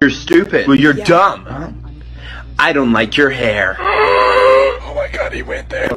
You're stupid. Well, you're yeah. dumb. I don't like your hair. Oh my god, he went there.